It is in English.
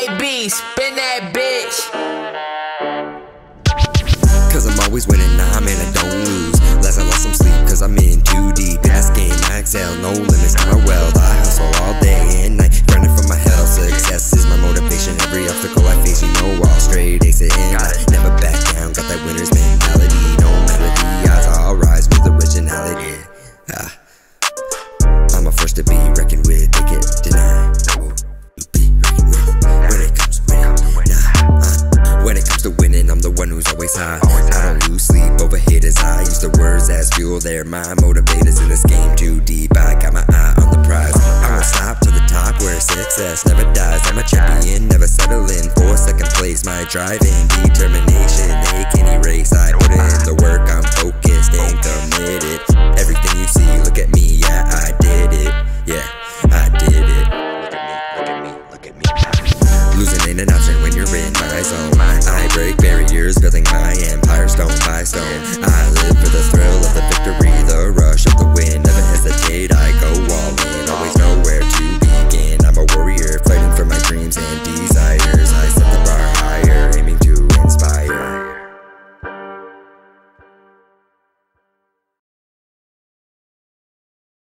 King, spin that bitch. Cause I'm always winning, nah man, I don't lose. Last I lost some sleep, cause I'm in too deep. This game, I excel, no limits. I hustle they're my motivators in this game too deep. I got my eye on the prize. I won't stop to the top where success never dies. I'm a champion, never settling for second place. My driving determination, they can erase. I put in the work, I'm focused and committed. Everything you see, look at me, yeah, I did it. Yeah, I did it. Look at me, look at me, look at me. Losing ain't an option when you're in my zone. I break barriers, building my ambition.